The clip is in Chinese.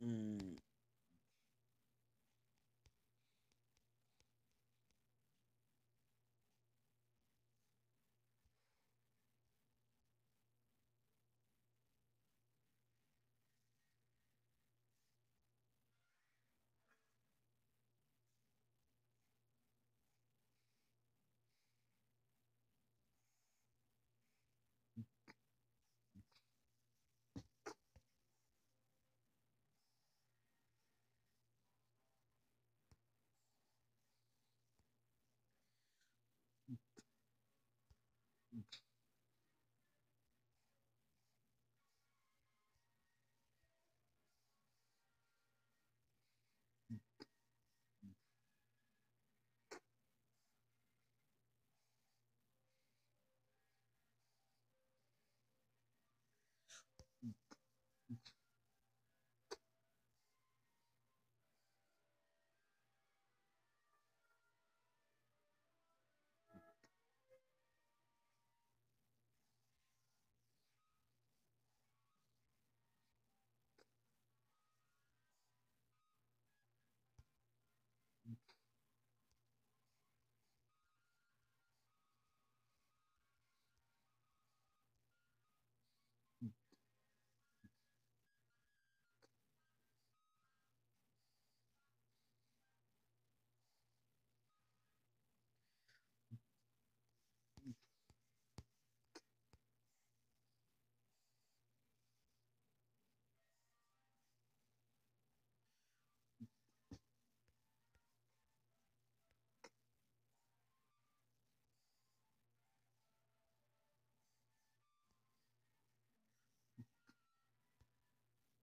嗯。